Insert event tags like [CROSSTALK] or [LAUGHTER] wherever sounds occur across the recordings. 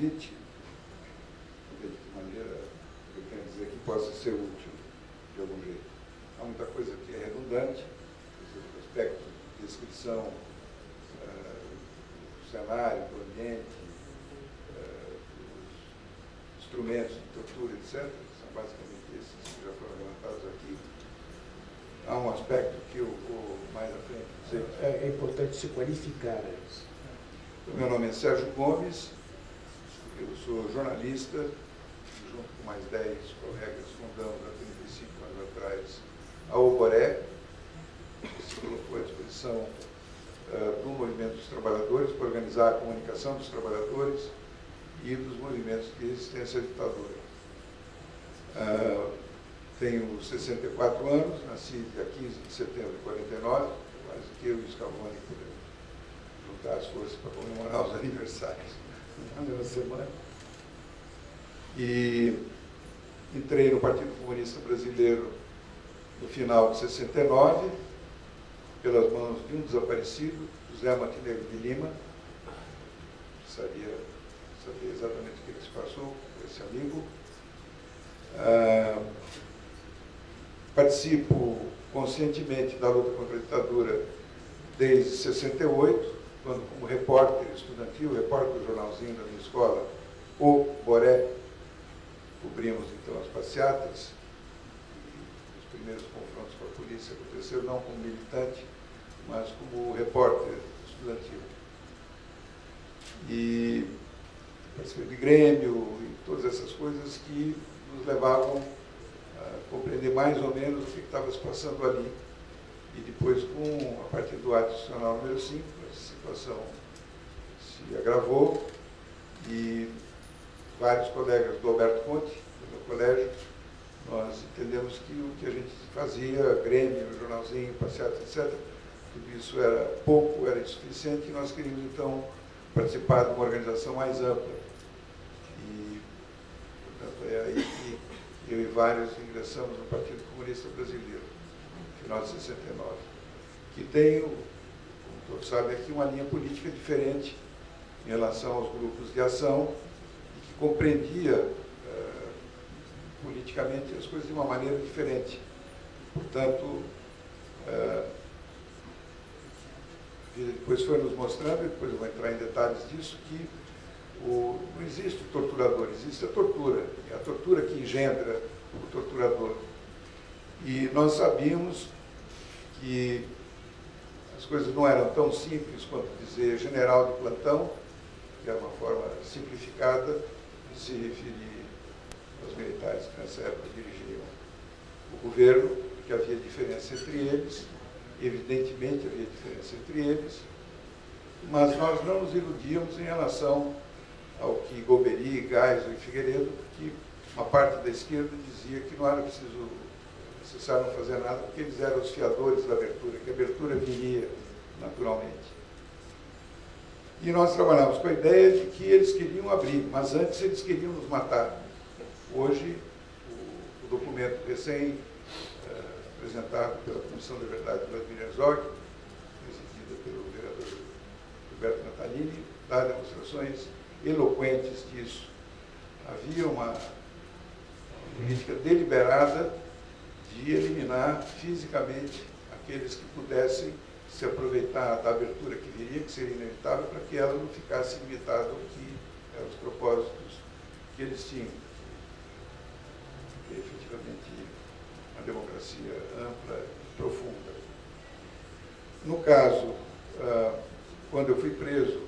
convite, de que maneira eu quero dizer que possa ser útil de algum jeito. Há muita coisa que é redundante, aspectos de descrição uh, do cenário, do ambiente, uh, dos instrumentos de tortura, etc. São basicamente esses que já foram levantados aqui. Há um aspecto que eu vou mais à frente dizer. É, é importante se qualificar isso. Meu nome é Sérgio Gomes, eu sou jornalista, junto com mais dez colegas fundamos há 35 anos atrás a Oboré, que se colocou à disposição uh, do movimento dos trabalhadores para organizar a comunicação dos trabalhadores e dos movimentos de resistência à ditadura. Uh, tenho 64 anos, nasci dia 15 de setembro de 49, quase que eu e o Scavone podemos juntar as forças para comemorar os [LAUGHS] aniversários na semana. E entrei no Partido Comunista Brasileiro no final de 69, pelas mãos de um desaparecido, José Montenegro de Lima, sabia, sabia exatamente o que se passou com esse amigo. Ah, participo conscientemente da luta contra a ditadura desde 68, quando como repórter estudantil, repórter do jornalzinho da minha escola, o Boré, cobrimos então as passeatas, os primeiros confrontos com a polícia aconteceram não como militante, mas como repórter estudantil. E participei de Grêmio e todas essas coisas que nos levavam compreender mais ou menos o que estava se passando ali. E depois, com, a partir do ato institucional número 5, a situação se agravou e vários colegas do Alberto Conte, do meu colégio, nós entendemos que o que a gente fazia, Grêmio, jornalzinho, passeata, etc., tudo isso era pouco, era insuficiente, e nós queríamos, então, participar de uma organização mais ampla. E, portanto, é aí que eu e vários ingressamos no Partido Comunista Brasileiro, no final de 69, que como todos sabem aqui, uma linha política diferente em relação aos grupos de ação que compreendia uh, politicamente as coisas de uma maneira diferente. Portanto, uh, depois foi nos mostrando, e depois eu vou entrar em detalhes disso, que o, não existe o torturador, existe a tortura. É a tortura que engendra o torturador. E nós sabíamos que as coisas não eram tão simples quanto dizer general de plantão, que é uma forma simplificada de se referir aos militares que nessa época dirigiam o governo, que havia diferença entre eles, evidentemente havia diferença entre eles, mas nós não nos iludíamos em relação ao que Golbery, Geisel e Figueiredo, que uma parte da esquerda dizia que não era preciso, não fazer nada, porque eles eram os fiadores da abertura, que a abertura viria naturalmente. E nós trabalhamos com a ideia de que eles queriam abrir, mas antes eles queriam nos matar. Hoje, o, o documento recém eh, pela Comissão da Verdade do Vladimir Herzog, presidida pelo vereador Roberto Natalini, dá demonstrações eloquentes disso. Havia uma política deliberada de eliminar fisicamente aqueles que pudessem se aproveitar da abertura que viria, que seria inevitável, para que ela não ficasse limitada ao que eram os propósitos que eles tinham. É efetivamente uma democracia ampla e profunda. No caso, ah, quando eu fui preso,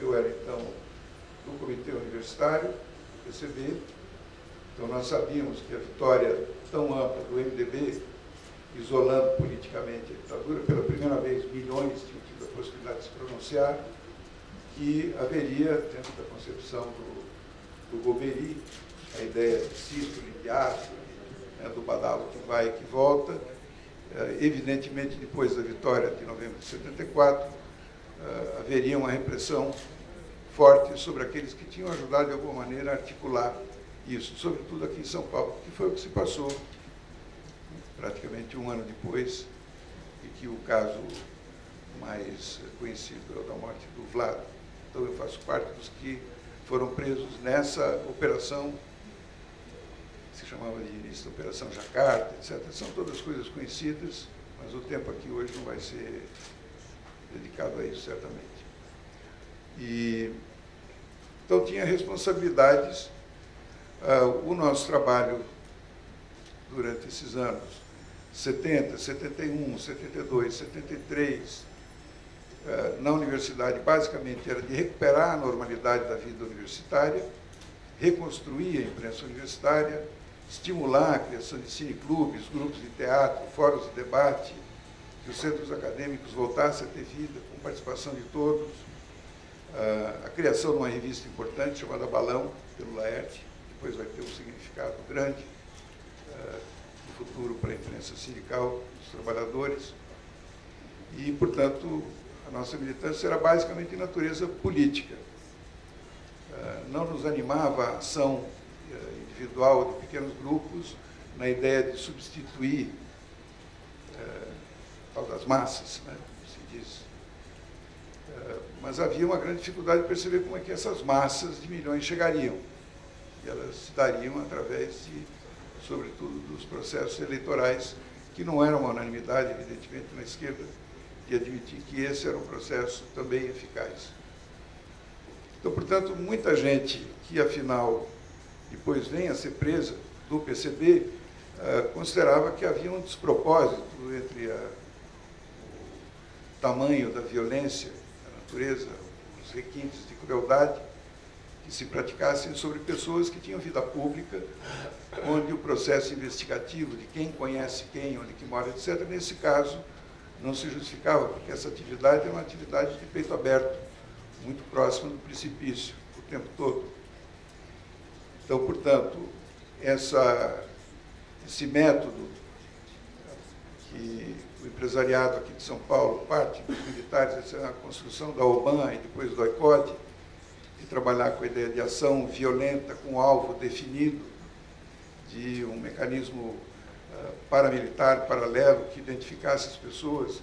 eu era então do Comitê Universitário, do. Então, nós sabíamos que a vitória tão ampla do MDB, isolando politicamente a ditadura, pela primeira vez milhões tinham tido a possibilidade de se pronunciar, que haveria, dentro da concepção do, do Goberi, a ideia de sístole, de né, do badalo que vai e que volta, eh, evidentemente, depois da vitória de novembro de 74, eh, haveria uma repressão forte sobre aqueles que tinham ajudado de alguma maneira a articular isso, sobretudo aqui em São Paulo, que foi o que se passou praticamente um ano depois, e que o caso mais conhecido é o da morte do Vlado. Então eu faço parte dos que foram presos nessa operação, que se chamava de início da Operação Jacarta, etc. São todas coisas conhecidas, mas o tempo aqui hoje não vai ser dedicado a isso, certamente. E, então, tinha responsabilidades. Uh, o nosso trabalho durante esses anos, 70, 71, 72, 73, uh, na universidade, basicamente era de recuperar a normalidade da vida universitária, reconstruir a imprensa universitária, estimular a criação de cineclubes, grupos de teatro, fóruns de debate, que os centros acadêmicos voltassem a ter vida, com participação de todos, uh, a criação de uma revista importante chamada Balão, pelo Laerte, depois vai ter um significado grande uh, no futuro para a imprensa sindical dos trabalhadores. E, portanto, a nossa militância era basicamente de natureza política. Uh, não nos animava a ação individual de pequenos grupos na ideia de substituir tal das massas, né, como se diz. Mas havia uma grande dificuldade de perceber como é que essas massas de milhões chegariam. E elas se dariam através de, sobretudo, dos processos eleitorais, que não era uma unanimidade, evidentemente, na esquerda, de admitir que esse era um processo também eficaz. Então, portanto, muita gente que, afinal, depois vem a ser presa do PCB, uh, considerava que havia um despropósito entre a tamanho da violência, da natureza, os requintes de crueldade que se praticassem sobre pessoas que tinham vida pública, onde o processo investigativo de quem conhece quem, onde que mora, etc., nesse caso, não se justificava, porque essa atividade é uma atividade de peito aberto, muito próxima do precipício, o tempo todo. Então, portanto, essa, esse método que o empresariado aqui de São Paulo, parte dos militares, a construção da OBAN e depois do ICOD, de trabalhar com a ideia de ação violenta, com alvo definido, de um mecanismo uh, paramilitar paralelo que identificasse as pessoas,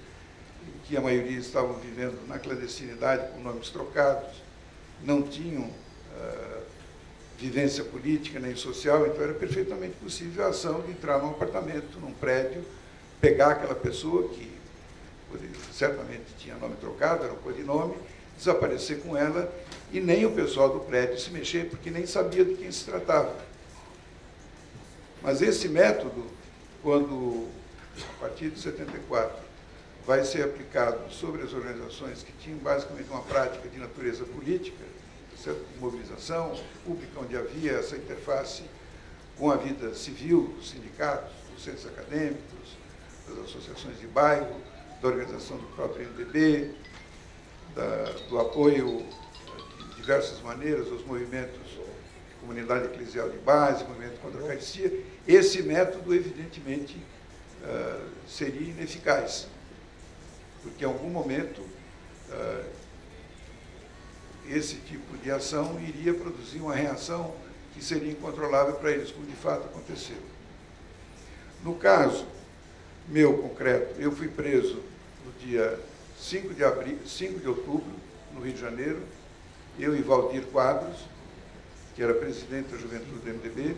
que a maioria estavam vivendo na clandestinidade com nomes trocados, não tinham uh, vivência política nem social, então era perfeitamente possível a ação de entrar num apartamento, num prédio, pegar aquela pessoa que certamente tinha nome trocado, era um codinome, desaparecer com ela e nem o pessoal do prédio se mexer, porque nem sabia de quem se tratava. Mas esse método, quando, a partir de 74, vai ser aplicado sobre as organizações que tinham basicamente uma prática de natureza política, certo? de mobilização pública, onde havia essa interface com a vida civil, dos sindicatos, dos centros acadêmicos, das associações de bairro, da organização do próprio MDB, da, do apoio diversas maneiras aos movimentos de comunidade eclesial de base, movimento contra a caristia, esse método, evidentemente, uh, seria ineficaz, porque em algum momento uh, esse tipo de ação iria produzir uma reação que seria incontrolável para eles, como de fato aconteceu. No caso meu concreto. Eu fui preso no dia 5 de, abril, 5 de outubro, no Rio de Janeiro, eu e Valdir Quadros, que era presidente da Juventude do MDB,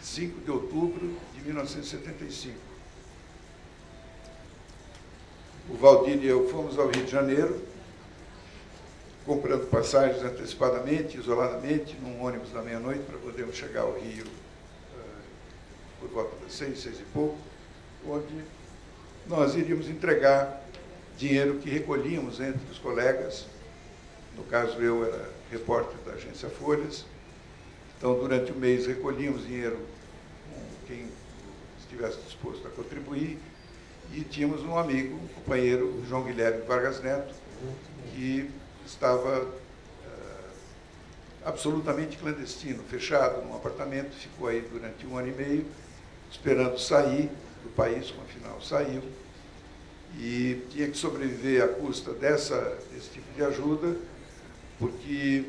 5 de outubro de 1975. O Valdir e eu fomos ao Rio de Janeiro, comprando passagens antecipadamente, isoladamente, num ônibus da meia-noite, para podermos chegar ao Rio uh, por volta das seis, seis e pouco onde nós iríamos entregar dinheiro que recolhíamos entre os colegas. No caso, eu era repórter da agência Folhas. Então, durante o mês, recolhíamos dinheiro com quem estivesse disposto a contribuir. E tínhamos um amigo, um companheiro, João Guilherme Vargas Neto, que estava uh, absolutamente clandestino, fechado num apartamento, ficou aí durante um ano e meio, esperando sair do país, como afinal saiu, e tinha que sobreviver à custa dessa, desse tipo de ajuda, porque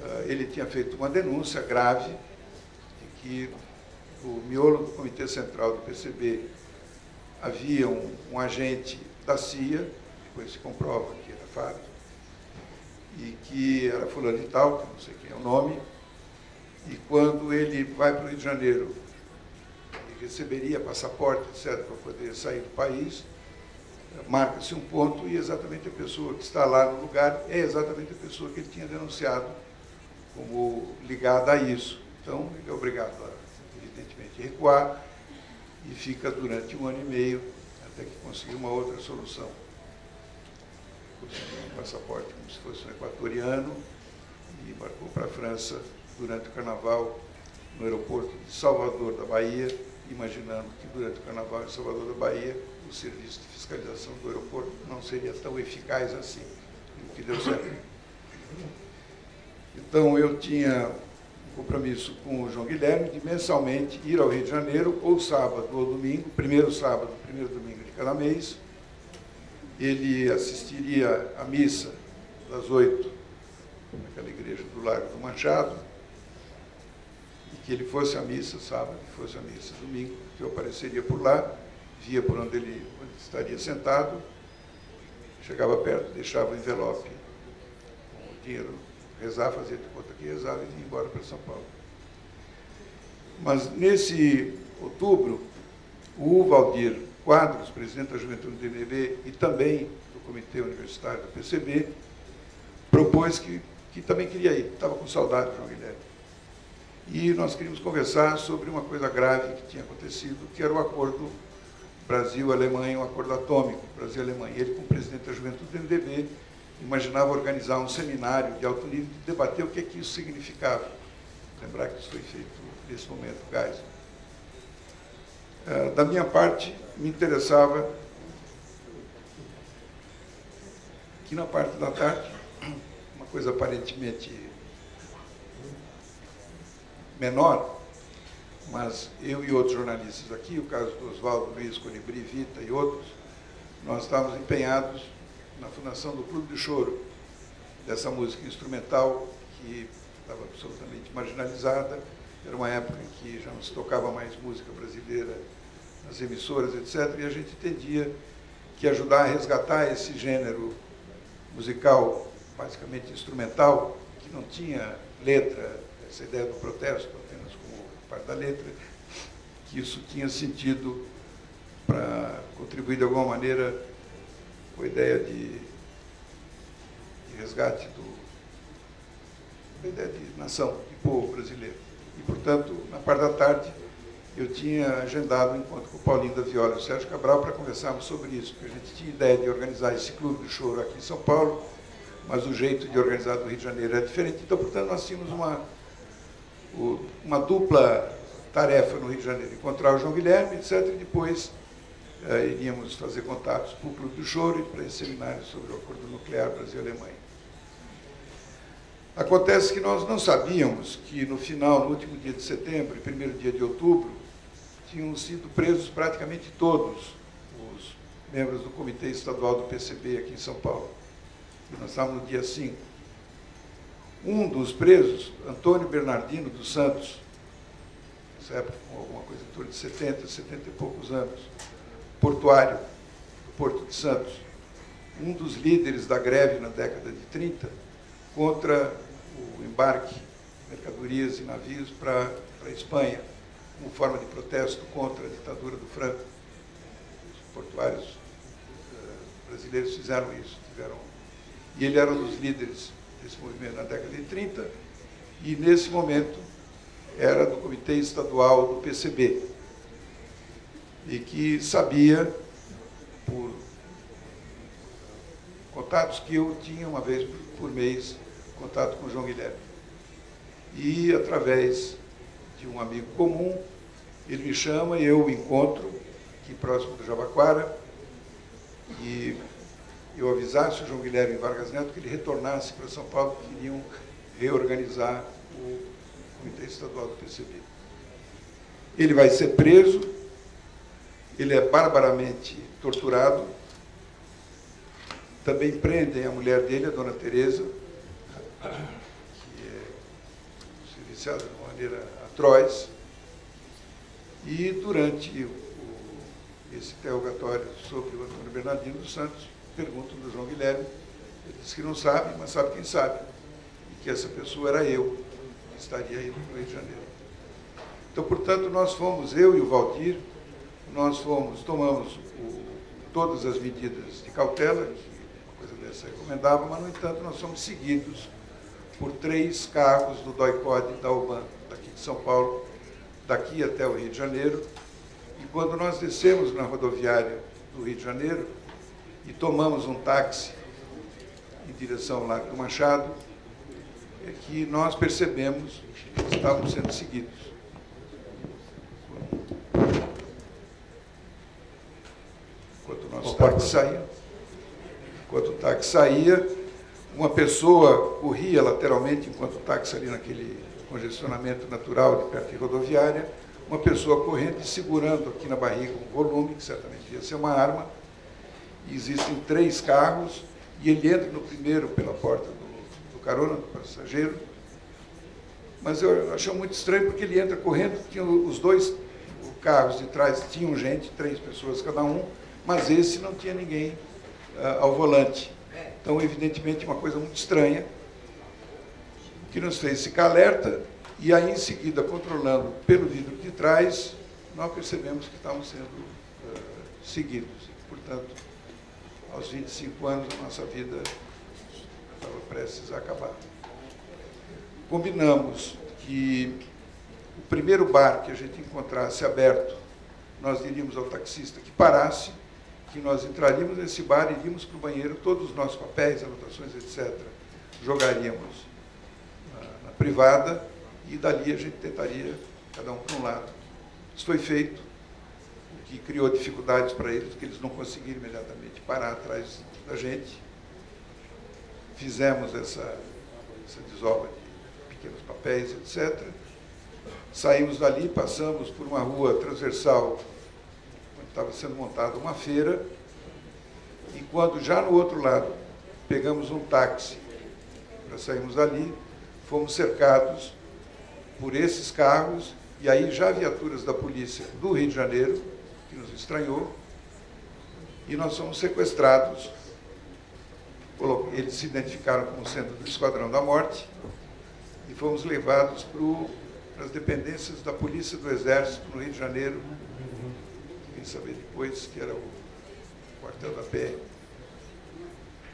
uh, ele tinha feito uma denúncia grave de que o miolo do Comitê Central do PCB havia um, um agente da CIA, depois se comprova que era fato, e que era fulano de tal, que não sei quem é o nome, e quando ele vai para o Rio de Janeiro e receberia passaporte, etc., para poder sair do país, marca-se um ponto e exatamente a pessoa que está lá no lugar é exatamente a pessoa que ele tinha denunciado como ligada a isso. Então, ele é obrigado a, evidentemente, recuar e fica durante um ano e meio até que conseguiu uma outra solução. Conseguiu um passaporte como se fosse um equatoriano e embarcou para a França durante o carnaval no aeroporto de Salvador da Bahia, imaginando que durante o carnaval em Salvador da Bahia o serviço de fiscalização do aeroporto não seria tão eficaz assim, o que deu certo. Então eu tinha um compromisso com o João Guilherme de mensalmente ir ao Rio de Janeiro, ou sábado ou domingo, primeiro sábado, primeiro domingo de cada mês. Ele assistiria à missa das oito, naquela igreja do Largo do Machado, que ele fosse à missa sábado, que fosse à missa domingo, que eu apareceria por lá, via por onde ele onde estaria sentado, chegava perto, deixava o envelope com o dinheiro, rezar, fazia de conta que rezava e ia embora para São Paulo. Mas nesse outubro, o Valdir Quadros, presidente da Juventude do MDB e também do Comitê Universitário do PCB, propôs que, que também queria ir, estava com saudade do João Guilherme. E nós queríamos conversar sobre uma coisa grave que tinha acontecido, que era o acordo Brasil-Alemanha, um acordo atômico, Brasil-Alemanha. Ele, como presidente da Juventude do MDB, imaginava organizar um seminário de alto nível e debater o que, é que isso significava. Lembrar que isso foi feito nesse momento, Gás. Eh, da minha parte, me interessava que na parte da tarde, uma coisa aparentemente menor, mas eu e outros jornalistas aqui, o caso do Oswaldo Luiz Colibri Vita e outros, nós estávamos empenhados na fundação do Clube do Choro, dessa música instrumental que estava absolutamente marginalizada. Era uma época em que já não se tocava mais música brasileira nas emissoras, etc. E a gente entendia que ajudar a resgatar esse gênero musical, basicamente instrumental, que não tinha letra, essa ideia do protesto, parte da letra, que isso tinha sentido para contribuir de alguma maneira com a ideia de, de resgate do, da ideia de nação, de povo brasileiro. E, portanto, na parte da tarde, eu tinha agendado um encontro com o Paulinho da Viola e o Sérgio Cabral para conversarmos sobre isso, porque a gente tinha ideia de organizar esse clube do choro aqui em São Paulo, mas o jeito de organizar do Rio de Janeiro é diferente. Então, portanto, nós tínhamos uma, uma dupla tarefa no Rio de Janeiro, encontrar o João Guilherme, etc., e depois eh, iríamos fazer contatos para o Clube do Choro e para esse seminário sobre o acordo nuclear Brasil-Alemanha. Acontece que nós não sabíamos que no final, no último dia de setembro e primeiro dia de outubro, tinham sido presos praticamente todos os membros do Comitê Estadual do PCB aqui em São Paulo. E nós estávamos no dia 5. Um dos presos, Antônio Bernardino dos Santos, nessa época com alguma coisa em torno de 70, 70 e poucos anos, portuário do Porto de Santos, um dos líderes da greve na década de 30 contra o embarque de mercadorias e navios para a Espanha, como forma de protesto contra a ditadura do Franco. Os portuários uh, brasileiros fizeram isso, tiveram, e ele era um dos líderes desse movimento na década de 30, e nesse momento era do Comitê Estadual do PCB e que sabia, por contatos que eu tinha uma vez por mês, contato com o João Guilherme. E através de um amigo comum, ele me chama e eu o encontro aqui próximo do Jabaquara e eu avisasse o João Guilherme Vargas Neto que ele retornasse para São Paulo, que queriam reorganizar o Comitê Estadual do PCB. Ele vai ser preso, ele é barbaramente torturado, também prendem a mulher dele, a dona Teresa, que é silenciada de uma maneira atroz, e durante o, esse interrogatório sobre o Antônio Bernardino dos Santos, perguntam do João Guilherme Ele disse que não sabe, mas sabe quem sabe. E que essa pessoa era eu, que estaria indo para o Rio de Janeiro. Então, portanto, nós fomos, eu e o Valdir, nós fomos, tomamos o, todas as medidas de cautela, que uma coisa dessa recomendava, mas, no entanto, nós somos seguidos por três carros do DOICOD da UBAN, daqui de São Paulo, daqui até o Rio de Janeiro. E quando nós descemos na rodoviária do Rio de Janeiro e tomamos um táxi em direção ao Lago do Machado, é que nós percebemos que estávamos sendo seguidos. Enquanto o nosso táxi saía, enquanto o táxi saía, uma pessoa corria lateralmente, enquanto o táxi ali naquele congestionamento natural de perto de rodoviária, uma pessoa correndo e segurando aqui na barriga um volume, que certamente ia ser uma arma. Existem três carros, e ele entra no primeiro pela porta do, do carona, do passageiro. Mas eu achei muito estranho porque ele entra correndo, tinha os dois carros de trás tinham gente, três pessoas cada um, mas esse não tinha ninguém uh, ao volante. Então, evidentemente, uma coisa muito estranha, que nos fez ficar alerta, e aí, em seguida, controlando pelo vidro de trás, nós percebemos que estávamos sendo uh, seguidos. Portanto, aos 25 anos, nossa vida estava prestes a acabar. Combinamos que o primeiro bar que a gente encontrasse aberto, nós diríamos ao taxista que parasse, que nós entraríamos nesse bar, iríamos para o banheiro, todos os nossos papéis, anotações, etc., jogaríamos na, na privada e dali a gente tentaria, cada um para um lado. Isso foi feito, que criou dificuldades para eles, porque eles não conseguiram imediatamente parar atrás da gente. Fizemos essa, essa desova de pequenos papéis, etc. Saímos dali, passamos por uma rua transversal, onde estava sendo montada uma feira, e quando já no outro lado pegamos um táxi para sairmos dali, fomos cercados por esses carros, e aí já viaturas da polícia do Rio de Janeiro, que nos estranhou, e nós fomos sequestrados. Eles se identificaram como sendo do Esquadrão da Morte, e fomos levados para as dependências da Polícia do Exército no Rio de Janeiro. Vim saber depois que era o quartel da pé,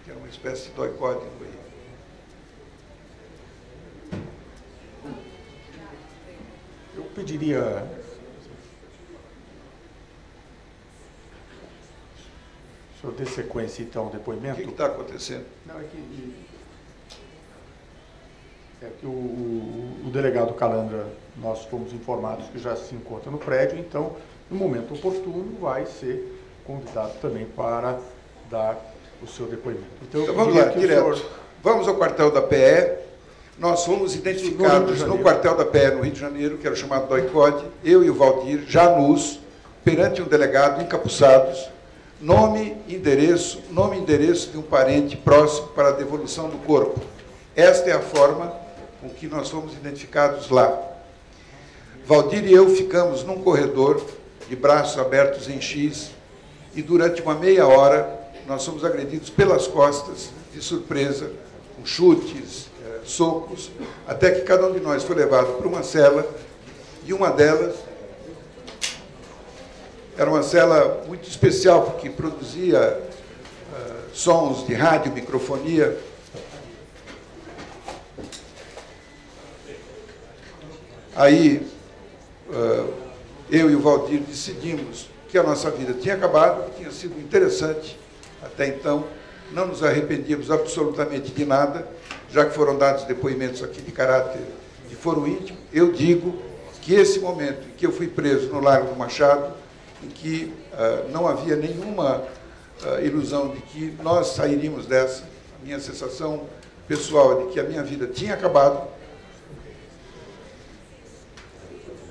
que era uma espécie de doicode no Rio. Eu pediria senhor dê sequência então ao depoimento. O que está acontecendo? Não, é que, é que o, o, o, delegado Calandra, nós fomos informados que já se encontra no prédio, então, no momento oportuno, vai ser convidado também para dar o seu depoimento. Então, então vamos lá, direto. Senhor... Vamos ao quartel da PE, nós fomos identificados no, no quartel da PE no Rio de Janeiro, que era chamado DOICOD, eu e o Valdir, já nus, perante um delegado, encapuçados, nome, endereço, nome e endereço de um parente próximo para a devolução do corpo. Esta é a forma com que nós fomos identificados lá. Valdir e eu ficamos num corredor de braços abertos em X e durante uma meia hora nós fomos agredidos pelas costas, de surpresa, com chutes, socos, até que cada um de nós foi levado para uma cela, e uma delas era uma cela muito especial, porque produzia uh, sons de rádio, microfonia. Aí, uh, eu e o Valdir decidimos que a nossa vida tinha acabado, que tinha sido interessante até então, não nos arrependíamos absolutamente de nada, já que foram dados depoimentos aqui de caráter de foro íntimo, eu digo que esse momento em que eu fui preso no Largo do Machado, em que uh, não havia nenhuma uh, ilusão de que nós sairíamos dessa, a minha sensação pessoal é de que a minha vida tinha acabado.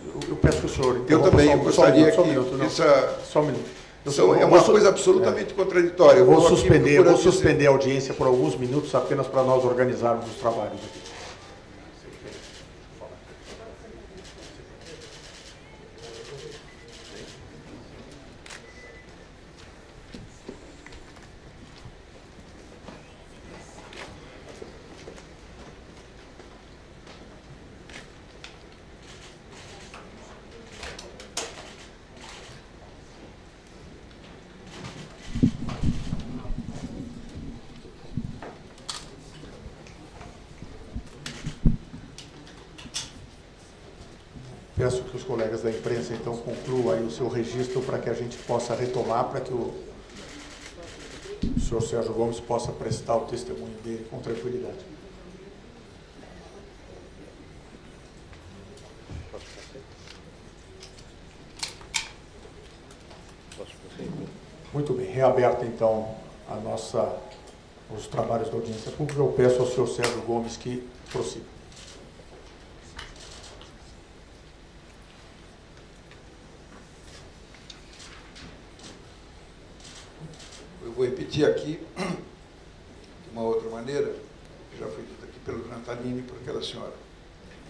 Eu, eu peço que o senhor. Eu também eu gostaria só, que. Só um minuto, essa, só um minuto. Então, é uma coisa absolutamente é. contraditória. Eu vou, vou suspender, vou suspender a audiência por alguns minutos apenas para nós organizarmos os trabalhos aqui. Peço que os colegas da imprensa, então, concluam aí o seu registro para que a gente possa retomar, para que o, o senhor Sérgio Gomes possa prestar o testemunho dele com tranquilidade. Muito bem, reaberta então a nossa, os trabalhos da audiência pública, eu peço ao senhor Sérgio Gomes que prossiga. Vou repetir aqui, de uma outra maneira, já foi dito aqui pelo Natalini e por aquela senhora,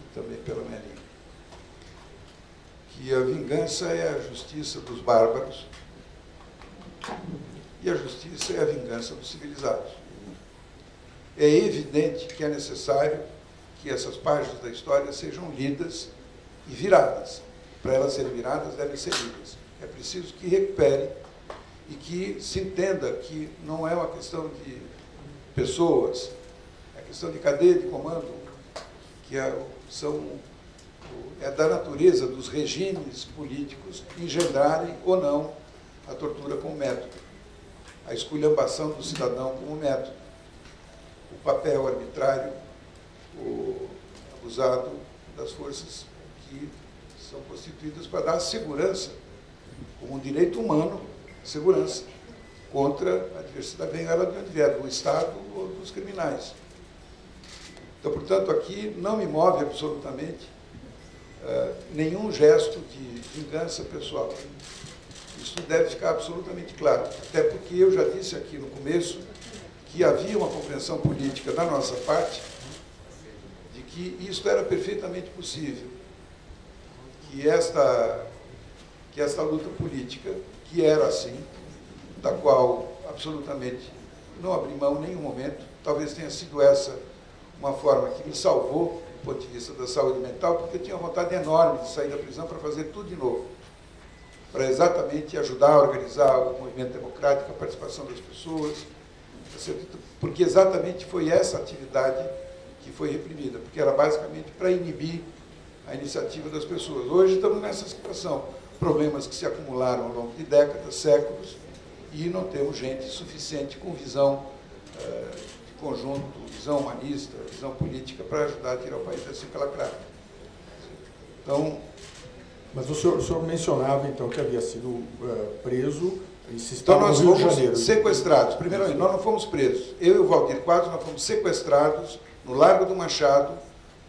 e também pela Melinha, que a vingança é a justiça dos bárbaros, e a justiça é a vingança dos civilizados. É evidente que é necessário que essas páginas da história sejam lidas e viradas. Para elas serem viradas, devem ser lidas. É preciso que recupere e que se entenda que não é uma questão de pessoas, é questão de cadeia de comando, que é, são, é da natureza dos regimes políticos engendrarem ou não a tortura como método, a esculhambação do cidadão como método, o papel arbitrário, o abusado das forças que são constituídas para dar segurança, como um direito humano, segurança, contra a diversidade, ela de onde vier, do Estado ou dos criminais. Então, portanto, aqui não me move absolutamente uh, nenhum gesto de vingança pessoal. Isso deve ficar absolutamente claro. Até porque eu já disse aqui no começo que havia uma compreensão política da nossa parte de que isto era perfeitamente possível. Que esta, que esta luta política, que era assim, da qual absolutamente não abri mão em nenhum momento, talvez tenha sido essa uma forma que me salvou do ponto de vista da saúde mental, porque eu tinha vontade enorme de sair da prisão para fazer tudo de novo para exatamente ajudar a organizar o movimento democrático, a participação das pessoas, porque exatamente foi essa atividade que foi reprimida, porque era basicamente para inibir a iniciativa das pessoas. Hoje estamos nessa situação, problemas que se acumularam ao longo de décadas, séculos, e não temos gente suficiente com visão uh, de conjunto, visão humanista, visão política para ajudar a tirar o país dessa encalacrada. Então, mas o senhor, o senhor mencionava, então, que havia sido uh, preso e se então nós no Rio fomos Janeiro. sequestrados. Primeiramente, nós não fomos presos. Eu e o Valdir Quadros, nós fomos sequestrados no Largo do Machado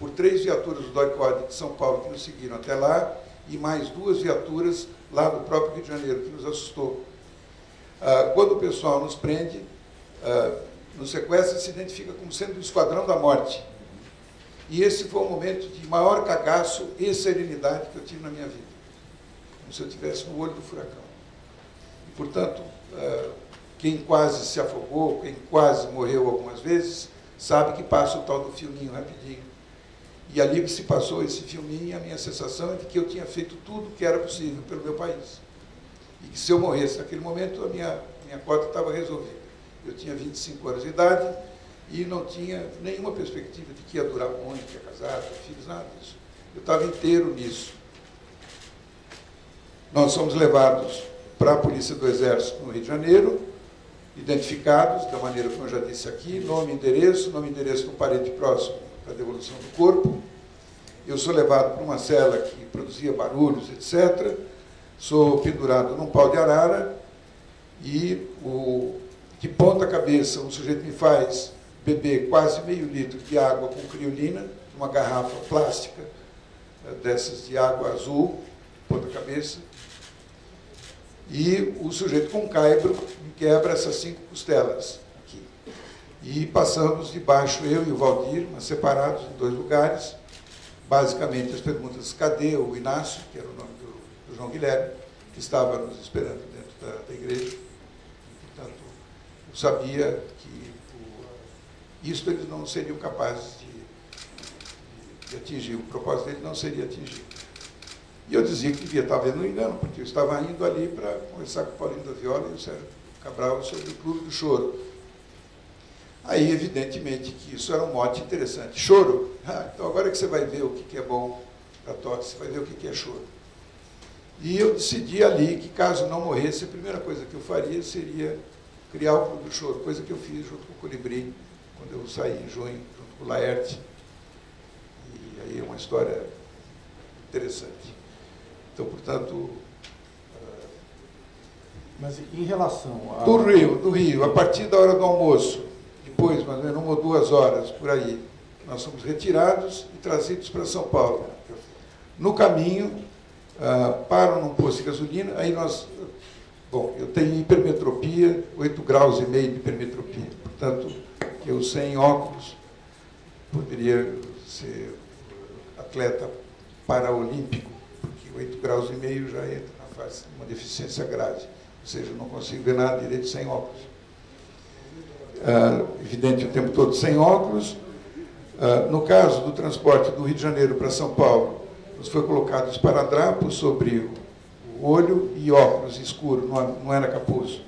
por três viaturas do DOI-COD de São Paulo que nos seguiram até lá e mais duas viaturas lá do próprio Rio de Janeiro, que nos assustou. Uh, quando o pessoal nos prende, uh, no sequestro se identifica como sendo o Esquadrão da Morte. E esse foi o momento de maior cagaço e serenidade que eu tive na minha vida. Como se eu estivesse no olho do furacão. E, portanto, eh, quem quase se afogou, quem quase morreu algumas vezes, sabe que passa o tal do filminho rapidinho. E ali se passou esse filminho e a minha sensação é de que eu tinha feito tudo o que era possível pelo meu país. E que se eu morresse naquele momento, a minha, minha cota estava resolvida. Eu tinha 25 anos de idade, e não tinha nenhuma perspectiva de que ia durar muito, ia casar, ter filhos, nada disso. Eu estava inteiro nisso. Nós somos levados para a Polícia do Exército no Rio de Janeiro, identificados da maneira como eu já disse aqui, nome e endereço, nome e endereço do parente próximo para a devolução do corpo. Eu sou levado para uma cela que produzia barulhos, etc. Sou pendurado num pau de arara e o, de ponta cabeça o sujeito me faz beber quase meio litro de água com criolina, uma garrafa plástica eh, dessas de água azul, ponta cabeça, e o sujeito com caibro me quebra essas cinco costelas. E passamos debaixo, eu e o Valdir, mas separados em dois lugares, basicamente as perguntas, cadê o Inácio, que era o nome do, do João Guilherme, que estava nos esperando dentro da, da igreja, e, portanto, eu sabia isto eles não seriam capazes de, de, de atingir, o propósito deles não seria atingido. E eu dizia que devia estar havendo um engano, porque eu estava indo ali para conversar com o Paulinho da Viola e o Sérgio Cabral sobre o Clube do Choro. Aí, evidentemente, que isso era um mote interessante. Choro? [LAUGHS] Ah, então agora que você vai ver o que é bom da tosse, você vai ver o que é choro. E eu decidi ali que, caso não morresse, a primeira coisa que eu faria seria criar o Clube do Choro, coisa que eu fiz junto com o Colibri, quando eu saí em junho, junto com o Laerte. E aí é uma história interessante. Então, portanto. Mas em relação a. Do Rio, do Rio, a partir da hora do almoço, depois, mais ou menos uma ou duas horas por aí, nós somos retirados e trazidos para São Paulo. No caminho, uh, param num posto de gasolina, aí nós. Bom, eu tenho hipermetropia, 8 graus e meio de hipermetropia. Portanto, eu sem óculos poderia ser atleta paraolímpico, porque 8 graus e meio já entra na fase de uma deficiência grave. Ou seja, eu não consigo ver nada direito sem óculos. Uh, evidente o tempo todo sem óculos. Uh, no caso do transporte do Rio de Janeiro para São Paulo, nos foi colocado esparadrapo sobre o olho e óculos escuro, não era capuz.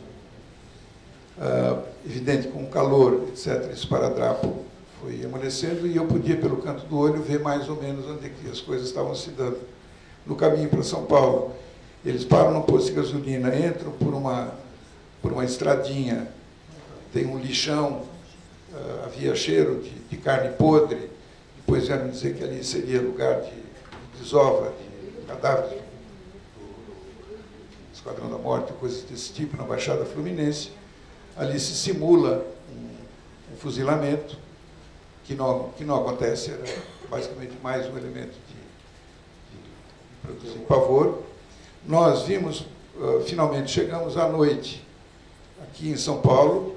Uh, evidente, com calor, etc., esse esparadrapo foi amolecendo e eu podia, pelo canto do olho, ver mais ou menos onde é as coisas estavam se dando. No caminho para São Paulo, eles param no posto de gasolina, entram por uma, por uma estradinha, tem um lixão, uh, havia cheiro de, de, carne podre, depois vieram dizer que ali seria lugar de, de desova, de cadáveres do, do Esquadrão da Morte, coisas desse tipo, na Baixada Fluminense. Ali se simula um, um fuzilamento, que não, que não acontece, era basicamente mais um elemento de, de produzir pavor. Nós vimos, uh, finalmente chegamos à noite aqui em São Paulo,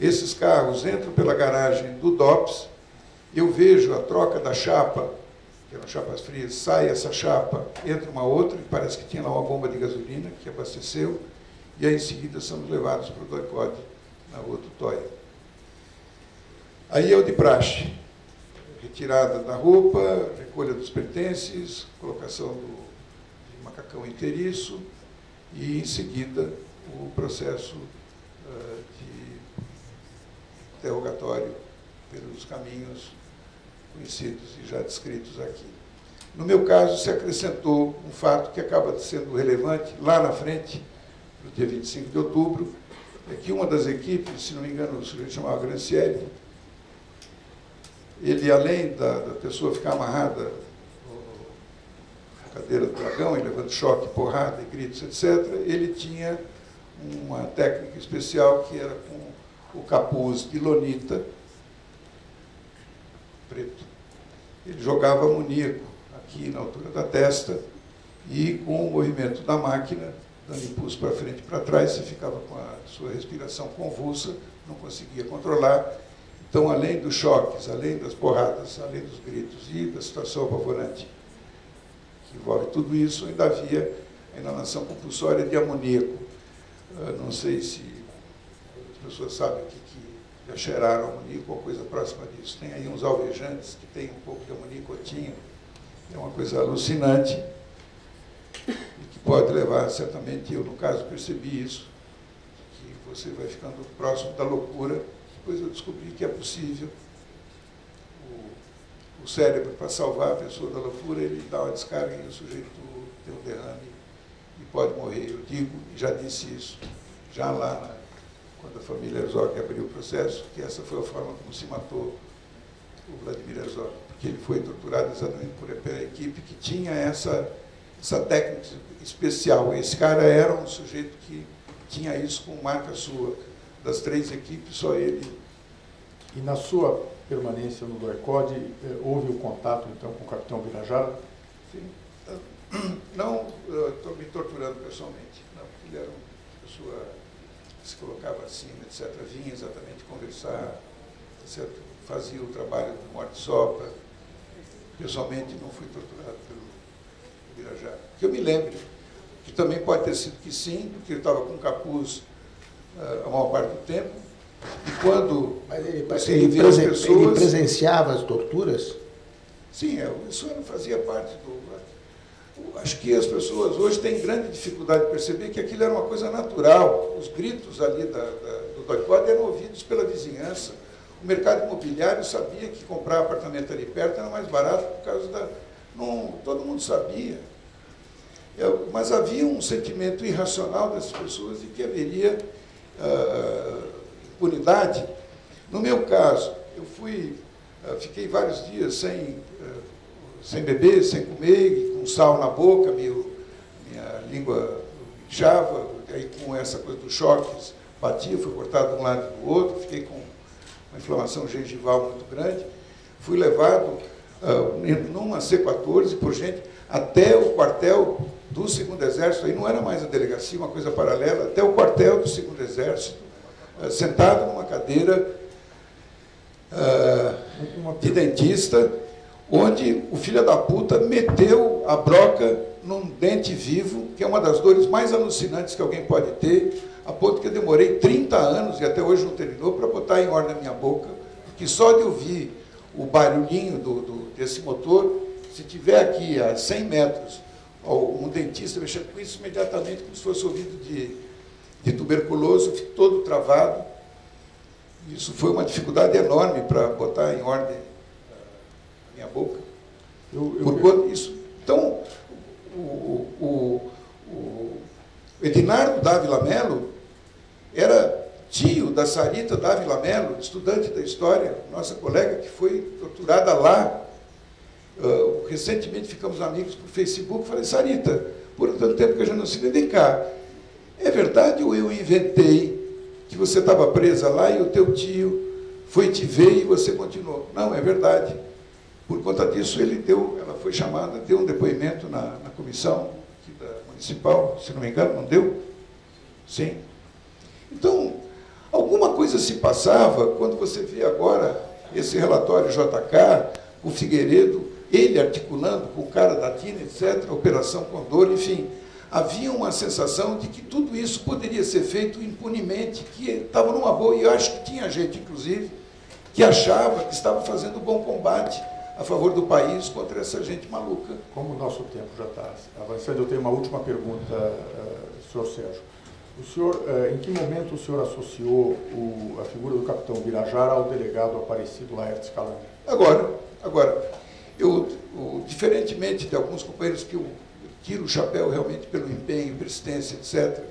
esses carros entram pela garagem do DOPS, eu vejo a troca da chapa, que eram chapas frias, sai essa chapa, entra uma outra, e parece que tinha lá uma bomba de gasolina que abasteceu, e aí em seguida somos levados para o doicode na rua Tutóia. Aí é o de praxe. Retirada da roupa, recolha dos pertences, colocação do, macacão inteiriço e, em seguida, o processo interrogatório pelos caminhos conhecidos e já descritos aqui. No meu caso, se acrescentou um fato que acaba sendo relevante lá na frente, no dia 25 de outubro, é que uma das equipes, se não me engano, o sujeito chamava Granciele, ele, além da, da pessoa ficar amarrada na cadeira do dragão, e levando choque, porrada, e gritos, etc., ele tinha uma técnica especial que era com o capuz de lonita preto. Ele jogava amoníaco aqui na altura da testa e com o movimento da máquina, dando impulso para frente e para trás, você ficava com a sua respiração convulsa, não conseguia controlar então, além dos choques, além das porradas, além dos gritos e da situação apavorante que envolve tudo isso, ainda havia a inalação compulsória de amoníaco. Uh, não sei se as pessoas sabem que, que já cheiraram amoníaco ou coisa próxima disso. Tem aí uns alvejantes que tem um pouco de amoníaco, tinha. É uma coisa alucinante e que pode levar, certamente, eu no caso percebi isso, que você vai ficando próximo da loucura depois eu descobri que é possível o, o cérebro, para salvar a pessoa da loucura, ele dá uma descarga e o sujeito tem um derrame e pode morrer. Eu digo, já disse isso, já lá, na, quando a família Herzog abriu o processo, que essa foi a forma como se matou o Vladimir Herzog, porque ele foi torturado exatamente por, pela equipe que tinha essa, essa técnica especial. Esse cara era um sujeito que tinha isso com marca sua das três equipes, só ele. E na sua permanência no DOECOD, eh, houve o contato, então, com o capitão Birajara? Sim. Não estou me torturando pessoalmente, não, porque ele era uma pessoa se colocava acima, etc. Vinha exatamente conversar, etc. fazia o trabalho de morte sopra. Pessoalmente, não fui torturado pelo Birajara. Que eu me lembro, que também pode ter sido que sim, porque ele estava com capuz a maior parte do tempo. E quando Mas ele, você ele, presen pessoas, ele presenciava as torturas? Sim, é, isso não fazia parte do. Acho que as pessoas hoje têm grande dificuldade de perceber que aquilo era uma coisa natural. Os gritos ali da, da, do doicode eram ouvidos pela vizinhança. O mercado imobiliário sabia que comprar apartamento ali perto era mais barato por causa da. Não, todo mundo sabia. Eu, mas havia um sentimento irracional dessas pessoas de que haveria uh, impunidade. No meu caso, eu fui, uh, fiquei vários dias sem, uh, sem beber, sem comer, com sal na boca, meu, minha língua inchava, aí com essa coisa dos choques, batia, fui cortado de um lado e do outro, fiquei com uma inflamação gengival muito grande. Fui levado uh, numa C14 por gente até o quartel do segundo exército, aí não era mais a delegacia, uma coisa paralela, até o quartel do segundo exército, uh, sentado numa cadeira uh, de dentista, onde o filho da puta meteu a broca num dente vivo, que é uma das dores mais alucinantes que alguém pode ter, a ponto que eu demorei 30 anos, e até hoje não terminou, para botar em ordem a minha boca, porque só de ouvir o barulhinho do, do, desse motor, se tiver aqui a 100 metros um dentista mexendo com isso imediatamente, como se fosse ouvido de, de tuberculoso, todo travado. Isso foi uma dificuldade enorme para botar em ordem minha boca. Eu, eu, Por conta disso. Então, o, o, o Edinardo Dávila Melo era tio da Sarita Dávila Melo, estudante da história, nossa colega que foi torturada lá. Uh, recentemente ficamos amigos por Facebook. Falei, Sarita, por tanto tempo que a gente não se vem cá. É verdade ou eu inventei que você estava presa lá e o teu tio foi te ver e você continuou? Não, é verdade. Por conta disso, ele deu, ela foi chamada, deu um depoimento na, na comissão municipal, se não me engano, não deu? Sim. Então, alguma coisa se passava quando você vê agora esse relatório JK, o Figueiredo, ele articulando com o cara da TINA, etc., Operação Condor, enfim, havia uma sensação de que tudo isso poderia ser feito impunemente, que estava numa boa, e eu acho que tinha gente, inclusive, que achava que estava fazendo bom combate a favor do país contra essa gente maluca. Como o nosso tempo já está avançando, eu tenho uma última pergunta, uh, senhor Sérgio. O senhor, uh, em que momento o senhor associou o, a figura do capitão Birajara ao delegado Aparecido Laertes Calandra? Agora, agora. Eu, o, diferentemente de alguns companheiros que eu tiro o chapéu realmente pelo empenho, persistência, etc.,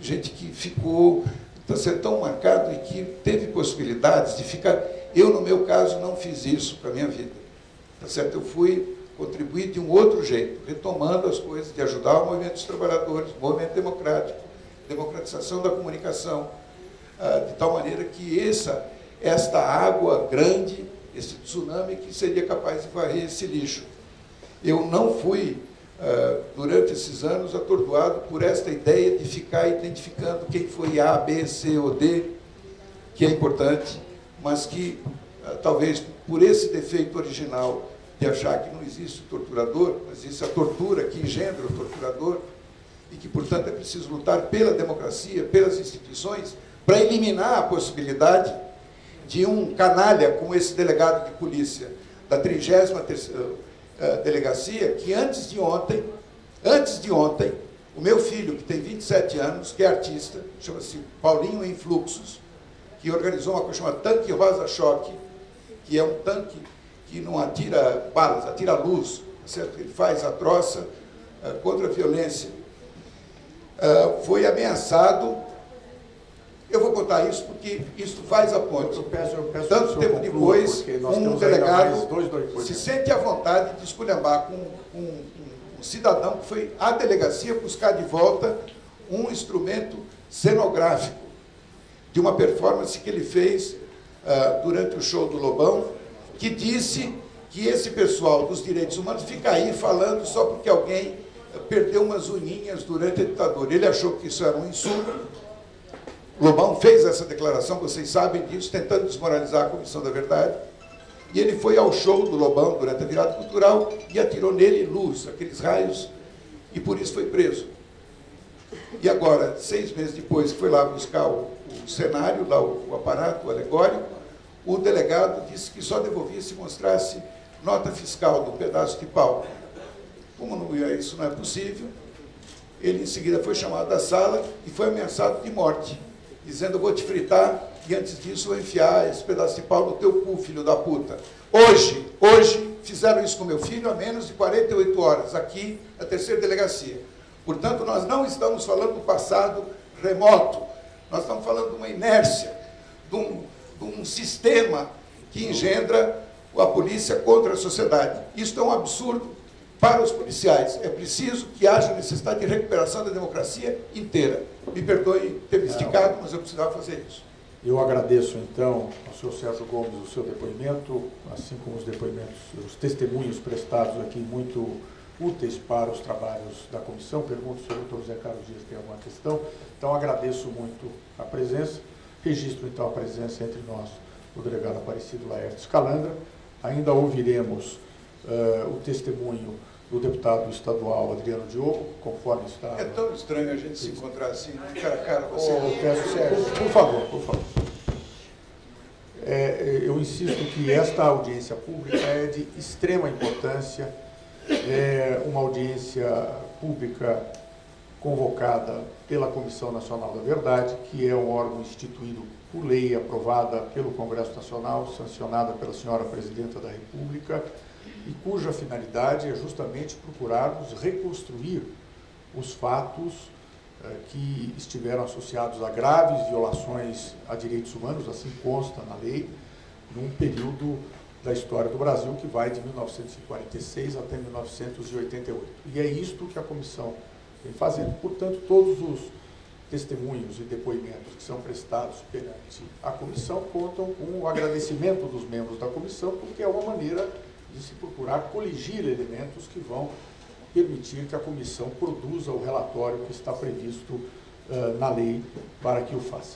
gente que ficou, está sendo tão marcado e que teve possibilidades de ficar. Eu, no meu caso, não fiz isso para a minha vida. Tá certo? Eu fui contribuir de um outro jeito, retomando as coisas, de ajudar o movimento dos trabalhadores, o movimento democrático, democratização da comunicação, ah, de tal maneira que essa, esta água grande, esse tsunami que seria capaz de varrer esse lixo. Eu não fui, ah, durante esses anos, atordoado por esta ideia de ficar identificando quem foi A, B, C ou D, que é importante, mas que ah, talvez por esse defeito original de achar que não existe o torturador, mas existe a tortura que engendra o torturador, e que, portanto, é preciso lutar pela democracia, pelas instituições, para eliminar a possibilidade de um canalha como esse delegado de polícia da 30 eh, delegacia, que antes de ontem, antes de ontem, o meu filho, que tem 27 anos, que é artista, chama-se Paulinho em Fluxos, que organizou uma coisa chamada Tanque Rosa Choque, que é um tanque que não atira balas, atira luz, tá certo? ele faz a troça uh, contra a violência. Uh, foi ameaçado. Eu vou contar isso porque isso faz a ponte. Eu peço, eu peço Tanto tempo depois, um delegado dois, dois, se sente à vontade de esculhambar com, com um, um cidadão que foi à delegacia buscar de volta um instrumento cenográfico de uma performance que ele fez uh, durante o show do Lobão, que disse que esse pessoal dos direitos humanos fica aí falando só porque alguém perdeu umas unhinhas durante a ditadura. Ele achou que isso era um insulto. Lobão fez essa declaração, vocês sabem disso, tentando desmoralizar a Comissão da Verdade. E ele foi ao show do Lobão durante a virada cultural e atirou nele luz, aqueles raios, e por isso foi preso. E agora, seis meses depois, foi lá buscar o, o cenário, lá o, o aparato o alegórico, o delegado disse que só devolvia se mostrasse nota fiscal do pedaço de pau. Como não, isso não é possível, ele em seguida foi chamado da sala e foi ameaçado de morte, dizendo, vou te fritar e antes disso vou enfiar esse pedaço de pau no teu cu, filho da puta. Hoje, hoje, fizeram isso com meu filho há menos de 48 horas, aqui na terceira delegacia. Portanto, nós não estamos falando do passado remoto, nós estamos falando de uma inércia, de um, um sistema que engendra a polícia contra a sociedade. Isso é um absurdo para os policiais. É preciso que haja necessidade de recuperação da democracia inteira. Me perdoe ter me esticado, mas eu precisava fazer isso. Eu agradeço, então, ao senhor Sérgio Gomes o seu depoimento, assim como os depoimentos, os testemunhos prestados aqui, muito úteis para os trabalhos da comissão. Pergunto se o doutor José Carlos Dias tem alguma questão. Então, agradeço muito a presença. Registro, então, a presença entre nós do delegado Aparecido Laertes Calandra. Ainda ouviremos uh, o testemunho do deputado estadual Adriano Diogo, conforme está. É tão estranho a gente se encontrar assim, cara a cara. Você... Oh, peço, Sérgio, por favor, por favor. É, eu insisto que esta audiência pública é de extrema importância, é uma audiência pública convocada pela Comissão Nacional da Verdade, que é um órgão instituído por lei, aprovada pelo Congresso Nacional, sancionada pela senhora Presidenta da República, e cuja finalidade é justamente procurarmos reconstruir os fatos eh, que estiveram associados a graves violações a direitos humanos, assim consta na lei, num período da história do Brasil que vai de 1946 até 1988. E é isto que a comissão fazendo. Portanto, todos os testemunhos e depoimentos que são prestados perante a comissão contam com o agradecimento dos membros da comissão, porque é uma maneira de se procurar coligir elementos que vão permitir que a comissão produza o relatório que está previsto uh, na lei para que o faça.